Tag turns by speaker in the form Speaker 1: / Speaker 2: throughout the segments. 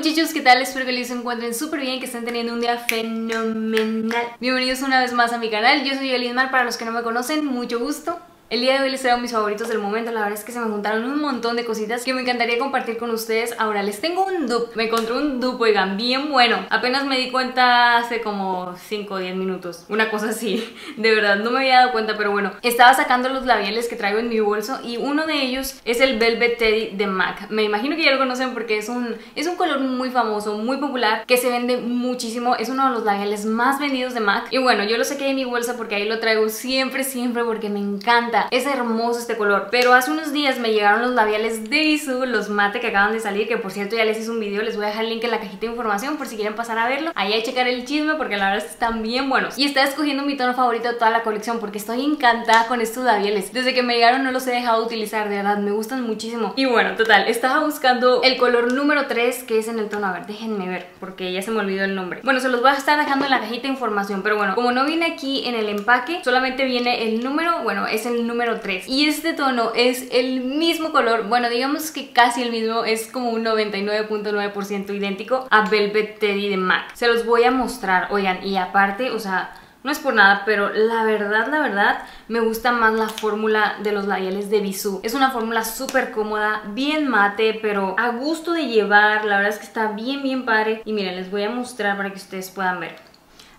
Speaker 1: muchachos, ¿qué tal? Espero que les encuentren súper bien, que estén teniendo un día fenomenal. Bienvenidos una vez más a mi canal, yo soy Elismar, para los que no me conocen, mucho gusto. El día de hoy les traigo mis favoritos del momento, la verdad es que se me juntaron un montón de cositas que me encantaría compartir con ustedes. Ahora les tengo un dupe, me encontré un dupe, oigan, bien bueno. Apenas me di cuenta hace como 5 o 10 minutos, una cosa así. De verdad, no me había dado cuenta, pero bueno. Estaba sacando los labiales que traigo en mi bolso y uno de ellos es el Velvet Teddy de MAC. Me imagino que ya lo conocen porque es un, es un color muy famoso, muy popular, que se vende muchísimo. Es uno de los labiales más vendidos de MAC. Y bueno, yo lo saqué de mi bolsa porque ahí lo traigo siempre, siempre porque me encanta. Es hermoso este color. Pero hace unos días me llegaron los labiales de Isu, los mate que acaban de salir, que por cierto ya les hice un video, les voy a dejar el link en la cajita de información por si quieren pasar a verlo. Ahí hay que checar el chisme porque la verdad están bien buenos. Y estaba escogiendo mi tono favorito de toda la colección porque estoy encantada con estos labiales. Desde que me llegaron no los he dejado de utilizar, de verdad, me gustan muchísimo. Y bueno, total, estaba buscando el color número 3 que es en el tono, a ver, déjenme ver porque ya se me olvidó el nombre. Bueno, se los voy a estar dejando en la cajita de información, pero bueno, como no viene aquí en el empaque, solamente viene el número, bueno, es el número 3. Y este tono es el mismo color, bueno, digamos que casi el mismo, es como un 99.9% idéntico a Velvet Teddy de MAC. Se los voy a mostrar, oigan, y aparte, o sea... No es por nada, pero la verdad, la verdad, me gusta más la fórmula de los labiales de Bisú. Es una fórmula súper cómoda, bien mate, pero a gusto de llevar. La verdad es que está bien, bien padre. Y miren, les voy a mostrar para que ustedes puedan ver.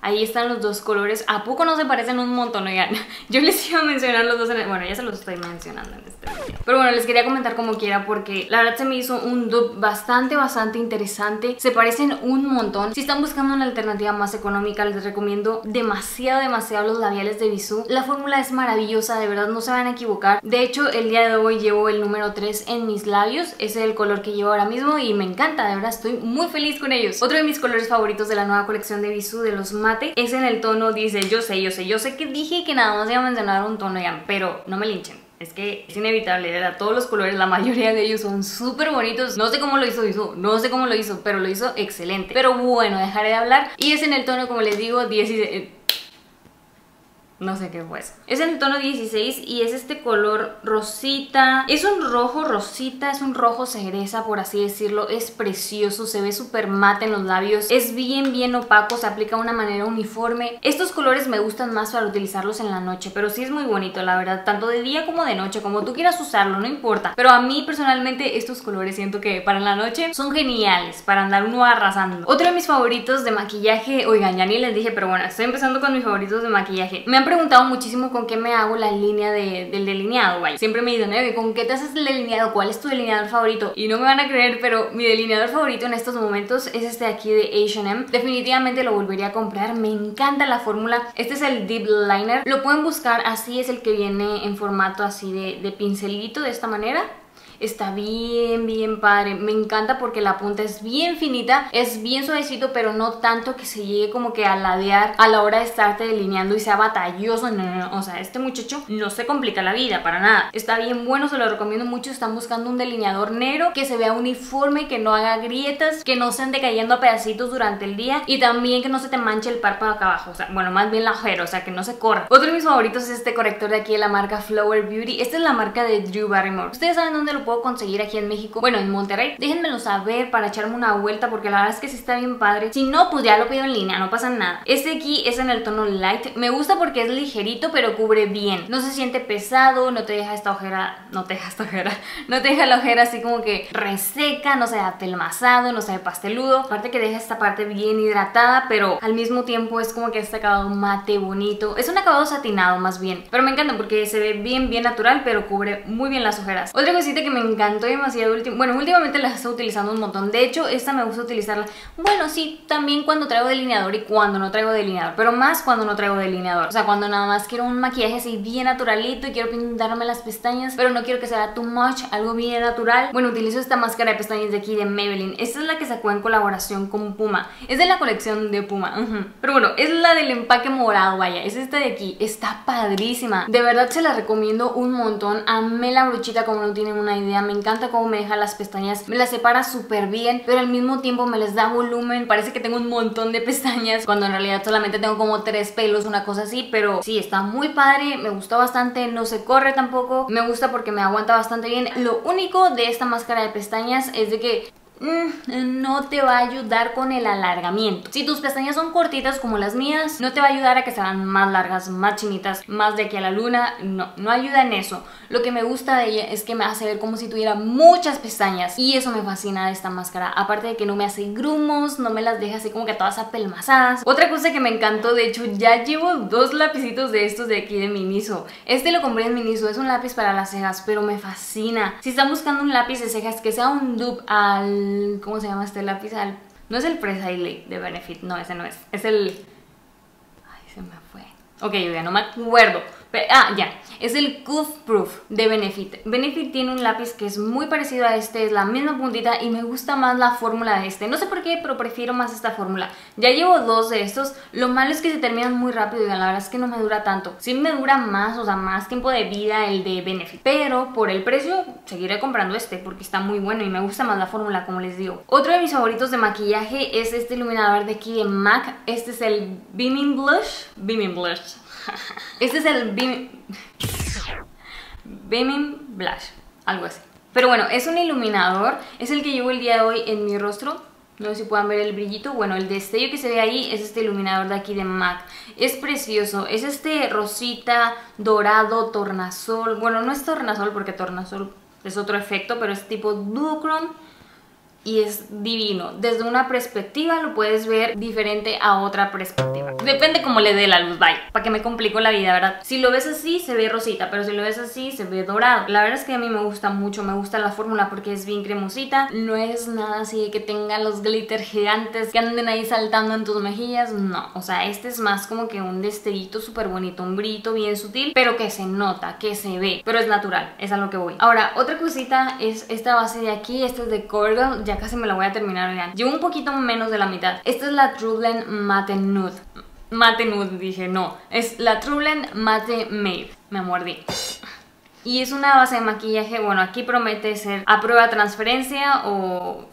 Speaker 1: Ahí están los dos colores. ¿A poco no se parecen un montón? Oigan, yo les iba a mencionar los dos en el... Bueno, ya se los estoy mencionando en este video. Pero bueno, les quería comentar como quiera porque la verdad se me hizo un dupe bastante, bastante interesante. Se parecen un montón. Si están buscando una alternativa más económica, les recomiendo demasiado, demasiado los labiales de Bisú. La fórmula es maravillosa, de verdad, no se van a equivocar. De hecho, el día de hoy llevo el número 3 en mis labios. Ese es el color que llevo ahora mismo y me encanta, de verdad, estoy muy feliz con ellos. Otro de mis colores favoritos de la nueva colección de Bisú, de los más es en el tono, dice, yo sé, yo sé, yo sé que dije que nada más iba a mencionar un tono ya, pero no me linchen. Es que es inevitable, ¿verdad? Todos los colores, la mayoría de ellos son súper bonitos. No sé cómo lo hizo, hizo, no sé cómo lo hizo, pero lo hizo excelente. Pero bueno, dejaré de hablar. Y es en el tono, como les digo, 16... No sé qué fue. Es en el tono 16 y es este color rosita. Es un rojo rosita, es un rojo cereza, por así decirlo. Es precioso, se ve súper mate en los labios. Es bien, bien opaco, se aplica de una manera uniforme. Estos colores me gustan más para utilizarlos en la noche, pero sí es muy bonito, la verdad. Tanto de día como de noche, como tú quieras usarlo, no importa. Pero a mí personalmente estos colores siento que para la noche son geniales, para andar uno arrasando. Otro de mis favoritos de maquillaje, oigan, ya ni les dije, pero bueno, estoy empezando con mis favoritos de maquillaje. Me han preguntado muchísimo con qué me hago la línea del delineado, vaya. Siempre me dicen, ¿con qué te haces el delineado? ¿Cuál es tu delineador favorito? Y no me van a creer, pero mi delineador favorito en estos momentos es este de aquí de H&M. Definitivamente lo volvería a comprar, me encanta la fórmula. Este es el Deep Liner. Lo pueden buscar, así es el que viene en formato así de pincelito de esta manera está bien, bien padre. Me encanta porque la punta es bien finita, es bien suavecito, pero no tanto que se llegue como que a ladear a la hora de estarte delineando y sea batalloso. No, no, no. O sea, este muchacho no se complica la vida para nada. Está bien bueno, se lo recomiendo mucho. Están buscando un delineador negro que se vea uniforme, que no haga grietas, que no se ande cayendo a pedacitos durante el día y también que no se te manche el párpado acá abajo. O sea, bueno, más bien la ojera, o sea, que no se corra. Otro de mis favoritos es este corrector de aquí de la marca Flower Beauty. Esta es la marca de Drew Barrymore. ¿Ustedes saben dónde lo conseguir aquí en México, bueno, en Monterrey, déjenmelo saber para echarme una vuelta porque la verdad es que sí está bien padre. Si no, pues ya lo pido en línea, no pasa nada. Este aquí es en el tono light. Me gusta porque es ligerito, pero cubre bien. No se siente pesado, no te deja esta ojera, no te deja esta ojera, no te deja la ojera así como que reseca, no se da pelmazado, no se ve pasteludo. Aparte que deja esta parte bien hidratada, pero al mismo tiempo es como que este acabado mate bonito. Es un acabado satinado más bien, pero me encanta porque se ve bien, bien natural, pero cubre muy bien las ojeras. Otra cosita que me encanta demasiado último. Bueno, últimamente las estoy utilizando un montón. De hecho, esta me gusta utilizarla. Bueno, sí, también cuando traigo delineador y cuando no traigo delineador. Pero más cuando no traigo delineador. O sea, cuando nada más quiero un maquillaje así bien naturalito y quiero pintarme las pestañas, pero no quiero que sea too much, algo bien natural. Bueno, utilizo esta máscara de pestañas de aquí de Maybelline. Esta es la que sacó en colaboración con Puma. Es de la colección de Puma. Pero bueno, es la del empaque morado, vaya. Es esta de aquí. Está padrísima. De verdad se la recomiendo un montón. Amé la brochita como no tienen una idea. Me encanta cómo me deja las pestañas, me las separa súper bien, pero al mismo tiempo me les da volumen, parece que tengo un montón de pestañas, cuando en realidad solamente tengo como tres pelos, una cosa así, pero sí, está muy padre, me gustó bastante, no se corre tampoco, me gusta porque me aguanta bastante bien. Lo único de esta máscara de pestañas es de que mm, no te va a ayudar con el alargamiento. Si tus pestañas son cortitas como las mías, no te va a ayudar a que sean más largas, más chinitas, más de aquí a la luna. No, no ayuda en eso. Lo que me gusta de ella es que me hace ver como si tuviera muchas pestañas y eso me fascina de esta máscara. Aparte de que no me hace grumos, no me las deja así como que todas apelmazadas. Otra cosa que me encantó, de hecho, ya llevo dos lapicitos de estos de aquí de Miniso. Este lo compré en Miniso, es un lápiz para las cejas, pero me fascina. Si están buscando un lápiz de cejas que sea un dupe al... ¿Cómo se llama este lápiz? Al... No es el Highlight de Benefit, no, ese no es. Es el... Ay, se me fue. Ok, ya no me acuerdo ah, ya, es el Coof Proof de Benefit. Benefit tiene un lápiz que es muy parecido a este, es la misma puntita y me gusta más la fórmula de este. No sé por qué, pero prefiero más esta fórmula. Ya llevo dos de estos, lo malo es que se terminan muy rápido y la verdad es que no me dura tanto. Sí me dura más, o sea, más tiempo de vida el de Benefit, pero por el precio seguiré comprando este porque está muy bueno y me gusta más la fórmula, como les digo. Otro de mis favoritos de maquillaje es este iluminador de aquí de MAC. Este es el Beaming Blush. Beaming Blush este es el Beaming Blush, algo así. Pero bueno, es un iluminador, es el que llevo el día de hoy en mi rostro. No sé si puedan ver el brillito. Bueno, el destello que se ve ahí es este iluminador de aquí de MAC. Es precioso. Es este rosita, dorado, tornasol. Bueno, no es tornasol porque tornasol es otro efecto, pero es tipo duochrome y es divino. Desde una perspectiva lo puedes ver diferente a otra perspectiva. Depende cómo le dé la luz, bye. Para que me complico la vida, ¿verdad? Si lo ves así, se ve rosita, pero si lo ves así, se ve dorado. La verdad es que a mí me gusta mucho, me gusta la fórmula porque es bien cremosita. No es nada así de que tenga los glitter gigantes que anden ahí saltando en tus mejillas. No, o sea, este es más como que un destellito súper bonito, un brito bien sutil, pero que se nota, que se ve, pero es natural, es a lo que voy. Ahora, otra cosita es esta base de aquí, esta es de Corgal ya casi me la voy a terminar, oigan. Llevo un poquito menos de la mitad. Esta es la True Matte Nude. Matte Nude, dije, no. Es la True Matte Made. Me mordí. Y es una base de maquillaje, bueno, aquí promete ser a prueba transferencia o...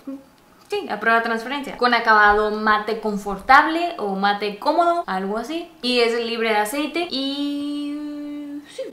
Speaker 1: Sí, a prueba transferencia. Con acabado mate confortable o mate cómodo, algo así. Y es libre de aceite y...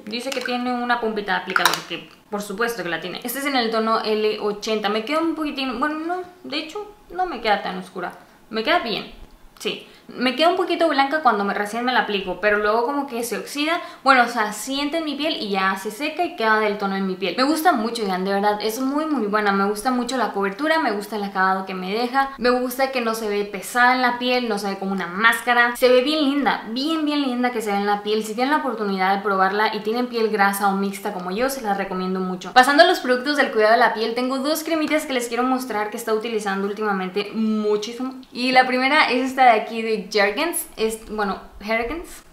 Speaker 1: Dice que tiene una pompita de aplicador que por supuesto que la tiene. Este es en el tono L80. Me queda un poquitín... Bueno, no, de hecho, no me queda tan oscura. Me queda bien. Sí, me queda un poquito blanca cuando me, recién me la aplico, pero luego como que se oxida. Bueno, o sea, siente en mi piel y ya se seca y queda del tono en mi piel. Me gusta mucho, de verdad, es muy muy buena. Me gusta mucho la cobertura, me gusta el acabado que me deja. Me gusta que no se ve pesada en la piel, no se ve como una máscara. Se ve bien linda, bien bien linda que se ve en la piel. Si tienen la oportunidad de probarla y tienen piel grasa o mixta como yo, se la recomiendo mucho. Pasando a los productos del cuidado de la piel, tengo dos cremitas que les quiero mostrar que está utilizando últimamente muchísimo. Y la primera es esta de aquí de Jergens, es, bueno, Jergens.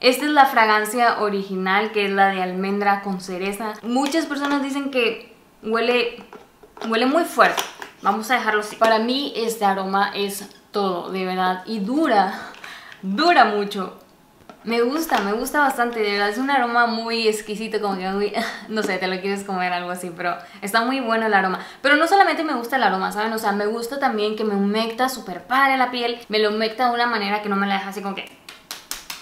Speaker 1: Esta es la fragancia original, que es la de almendra con cereza. Muchas personas dicen que huele, huele muy fuerte. Vamos a dejarlo así. Para mí este aroma es todo, de verdad. Y dura, dura mucho. Me gusta, me gusta bastante, de verdad es un aroma muy exquisito, como que muy, no sé, te lo quieres comer, algo así, pero está muy bueno el aroma. Pero no solamente me gusta el aroma, ¿saben? O sea, me gusta también que me humecta súper padre la piel, me lo humecta de una manera que no me la deja así como que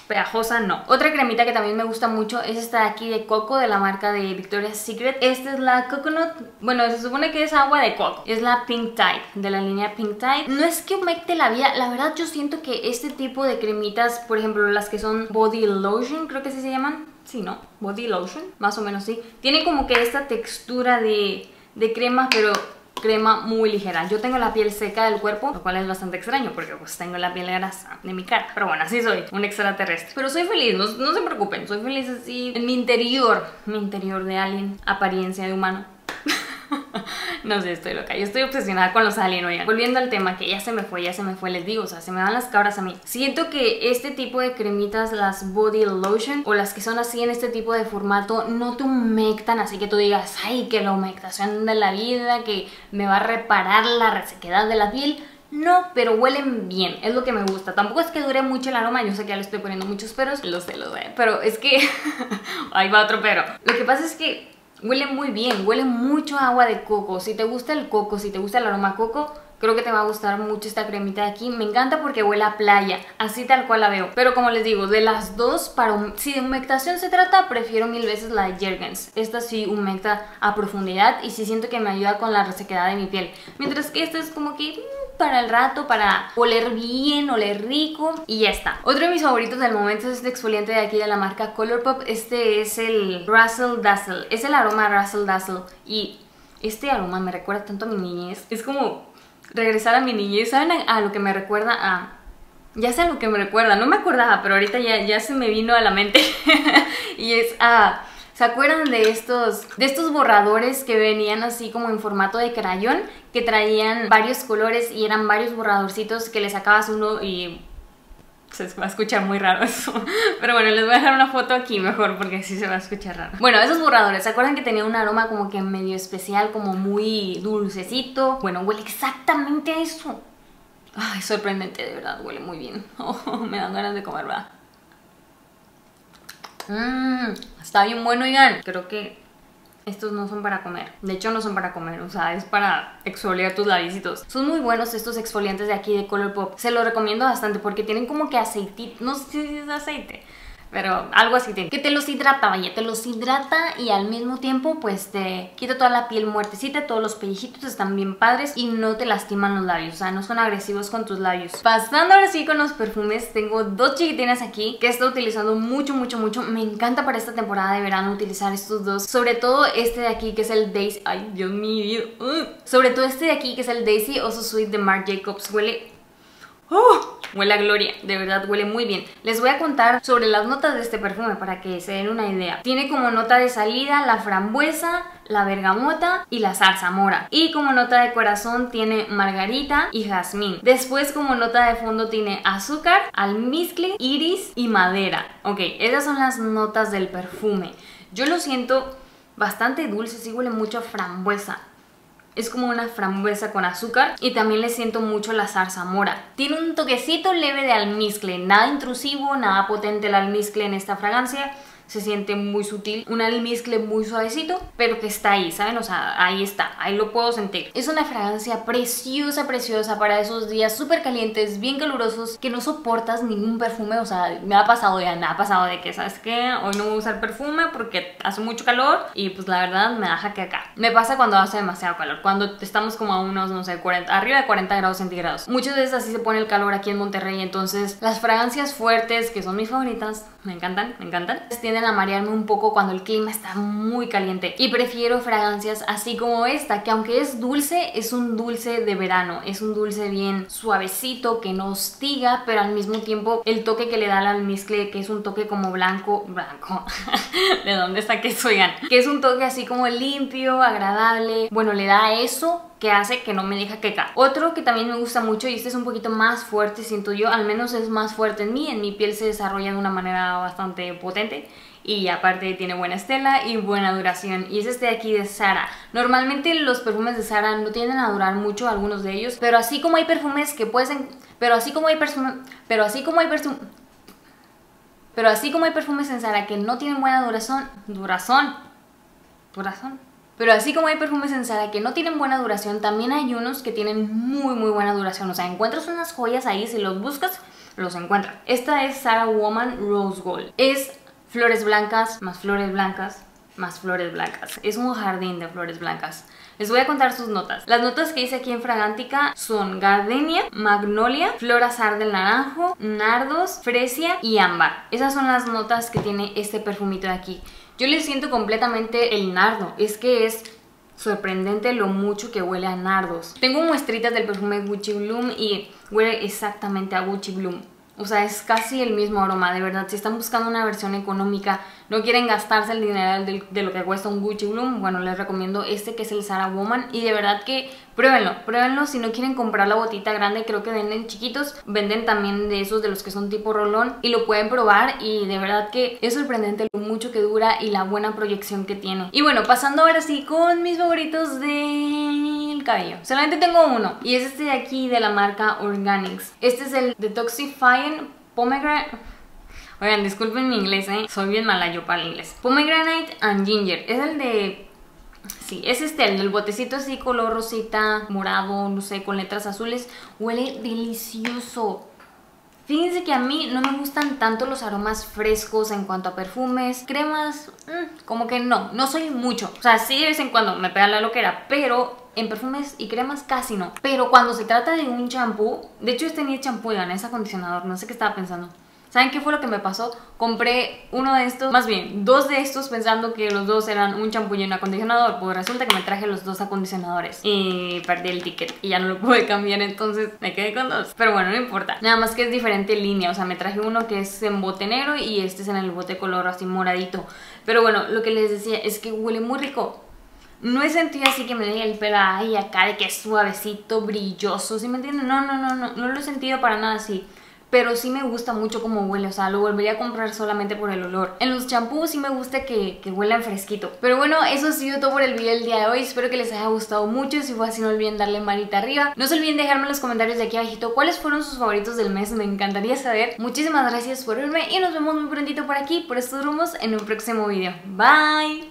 Speaker 1: pegajosa no. Otra cremita que también me gusta mucho es esta de aquí de coco de la marca de Victoria's Secret. Esta es la Coconut, bueno, se supone que es agua de coco. Es la Pink Tide, de la línea Pink Tide. No es que humecte la vida, la verdad yo siento que este tipo de cremitas, por ejemplo las que son Body Lotion, creo que así se llaman. Sí, ¿no? Body Lotion, más o menos sí. Tiene como que esta textura de, de crema, pero crema muy ligera. Yo tengo la piel seca del cuerpo, lo cual es bastante extraño porque pues tengo la piel grasa de mi cara. Pero bueno, así soy, un extraterrestre. Pero soy feliz, no, se preocupen, soy feliz así en mi interior, mi interior de alguien, apariencia de humano. no sé, estoy loca. Yo estoy obsesionada con los aliens, oigan. Volviendo al tema, que ya se me fue, ya se me fue, les digo, o sea, se me dan las cabras a mí. Siento que este tipo de cremitas, las body lotion, o las que son así en este tipo de formato, no te humectan, así que tú digas, ay, que la humectación de la vida, que me va a reparar la resequedad de la piel. No, pero huelen bien, es lo que me gusta. Tampoco es que dure mucho el aroma, yo sé que ya le estoy poniendo muchos peros, lo sé, lo sé, pero es que... ahí va otro pero. Lo que pasa es que Huele muy bien, huele mucho agua de coco. Si te gusta el coco, si te gusta el aroma coco, Creo que te va a gustar mucho esta cremita de aquí. Me encanta porque huele a playa, así tal cual la veo. Pero como les digo, de las dos, para si de humectación se trata, prefiero mil veces la de Jergens. Esta sí humecta a profundidad y sí siento que me ayuda con la resequedad de mi piel. Mientras que esta es como que mm, para el rato, para oler bien, oler rico y ya está. Otro de mis favoritos del momento es este exfoliante de aquí de la marca Colourpop. Este es el Russell Dazzle. Es el aroma Russell Dazzle y este aroma me recuerda tanto a mi niñez. Es como regresar a mi niñez. ¿Saben a, lo que me recuerda? A... Ya sé a lo que me recuerda, no me acordaba, pero ahorita ya, ya se me vino a la mente. y es a... ¿Se acuerdan de estos, de estos borradores que venían así como en formato de crayón? Que traían varios colores y eran varios borradorcitos que le sacabas uno y se va a escuchar muy raro eso. Pero bueno, les voy a dejar una foto aquí mejor porque así se va a escuchar raro. Bueno, esos borradores, ¿se acuerdan que tenía un aroma como que medio especial, como muy dulcecito? Bueno, huele exactamente a eso. Ay, sorprendente, de verdad, huele muy bien. Oh, me dan ganas de comer, ¿verdad? Mmm, está bien bueno, oigan. Creo que estos no son para comer. De hecho, no son para comer. O sea, es para exfoliar tus labios. Son muy buenos estos exfoliantes de aquí de Colourpop. Se los recomiendo bastante porque tienen como que aceitito. No sé si es aceite pero algo así que te los hidrata, vaya, te los hidrata y al mismo tiempo pues te quita toda la piel muertecita, todos los pellejitos están bien padres y no te lastiman los labios, o sea, no son agresivos con tus labios. Pasando ahora sí con los perfumes, tengo dos chiquitinas aquí que he estado utilizando mucho, mucho, mucho. Me encanta para esta temporada de verano utilizar estos dos, sobre todo este de aquí que es el Daisy, ay Dios mío, uh. sobre todo este de aquí que es el Daisy Oso Sweet de Marc Jacobs, huele ¡Oh! Huele a gloria, de verdad huele muy bien. Les voy a contar sobre las notas de este perfume para que se den una idea. Tiene como nota de salida la frambuesa, la bergamota y la zarzamora. Y como nota de corazón tiene margarita y jazmín. Después como nota de fondo tiene azúcar, almizcle, iris y madera. Ok, esas son las notas del perfume. Yo lo siento bastante dulce, sí huele mucho a frambuesa. Es como una frambuesa con azúcar y también le siento mucho la zarzamora. Tiene un toquecito leve de almizcle, nada intrusivo, nada potente el almizcle en esta fragancia se siente muy sutil, un almizcle muy suavecito, pero que está ahí, ¿saben? O sea, ahí está, ahí lo puedo sentir. Es una fragancia preciosa, preciosa para esos días súper calientes, bien calurosos, que no soportas ningún perfume, o sea, me ha pasado ya, me ha pasado de que, ¿sabes qué? Hoy no voy a usar perfume porque hace mucho calor y pues la verdad me da que acá. Me pasa cuando hace demasiado calor, cuando estamos como a unos, no sé, 40, arriba de 40 grados centígrados. Muchas veces así se pone el calor aquí en Monterrey, entonces las fragancias fuertes, que son mis favoritas, me encantan, me encantan, tienen a marearme un poco cuando el clima está muy caliente. Y prefiero fragancias así como esta que aunque es dulce es un dulce de verano. Es un dulce bien suavecito que no hostiga pero al mismo tiempo el toque que le da al almizcle que es un toque como blanco blanco de dónde saqué eso oigan que es un toque así como limpio agradable. Bueno le da eso que hace que no me deja quecar. Otro que también me gusta mucho y este es un poquito más fuerte, siento yo, al menos es más fuerte en mí, en mi piel se desarrolla de una manera bastante potente y aparte tiene buena estela y buena duración y es este de aquí de Sara. Normalmente los perfumes de Sara no tienden a durar mucho algunos de ellos, pero así como hay perfumes que pueden pero así como hay perfumes pero así como hay perfumes pero así como hay perfumes en Sara que no tienen buena duración, duración, duración pero así como hay perfumes en Sara que no tienen buena duración, también hay unos que tienen muy muy buena duración. O sea, encuentras unas joyas ahí, si los buscas, los encuentras. Esta es Sara Woman Rose Gold. Es flores blancas, más flores blancas, más flores blancas. Es un jardín de flores blancas. Les voy a contar sus notas. Las notas que hice aquí en Fragántica son gardenia, magnolia, flor azar del naranjo, nardos, fresia y ámbar. Esas son las notas que tiene este perfumito de aquí. Yo le siento completamente el nardo. Es que es sorprendente lo mucho que huele a nardos. Tengo muestritas del perfume Gucci Bloom y huele exactamente a Gucci Bloom. O sea, es casi el mismo aroma, de verdad. Si están buscando una versión económica, no quieren gastarse el dinero de, lo que cuesta un Gucci Bloom, bueno, les recomiendo este que es el Sarah Woman. Y de verdad que pruébenlo, pruébenlo. Si no quieren comprar la botita grande, creo que venden chiquitos. Venden también de esos de los que son tipo rolón y lo pueden probar. Y de verdad que es sorprendente lo mucho que dura y la buena proyección que tiene. Y bueno, pasando ahora sí con mis favoritos cabello. Solamente tengo uno y es este de aquí de la marca Organics. Este es el Detoxifying Pomegranate Oigan, disculpen mi inglés, ¿eh? Soy bien mala yo para el inglés. Pomegranate and Ginger. Es el de Sí, es este, el del botecito así, color rosita, morado, no sé, con letras azules. Huele delicioso. Fíjense que a mí no me gustan tanto los aromas frescos en cuanto a perfumes, cremas, mm, como que no, no soy mucho. O sea, sí de vez en cuando me pega la loquera, pero en perfumes y cremas casi no. Pero cuando se trata de un champú, de hecho este ni es champú, ya es acondicionador, no sé qué estaba pensando. ¿Saben qué fue lo que me pasó? Compré uno de estos, más bien, dos de estos pensando que los dos eran un champú y un acondicionador. Pues resulta que me traje los dos acondicionadores y perdí el ticket y ya no lo pude cambiar, entonces me quedé con dos. Pero bueno, no importa. Nada más que es diferente línea, o sea, me traje uno que es en bote negro y este es en el bote color así moradito. Pero bueno, lo que les decía es que huele muy rico. No he sentido así que me deje el pelo ahí acá de que suavecito, brilloso, ¿sí me entienden? No, no, no, no, no lo he sentido para nada así pero sí me gusta mucho cómo huele, o sea, lo volvería a comprar solamente por el olor. En los champús sí me gusta que, que huelan fresquito. Pero bueno, eso ha sido todo por el video del día de hoy, espero que les haya gustado mucho, si fue así no olviden darle manita arriba. No se olviden dejarme en los comentarios de aquí abajito cuáles fueron sus favoritos del mes, me encantaría saber. Muchísimas gracias por verme y nos vemos muy prontito por aquí, por estos rumos, en un próximo video. Bye.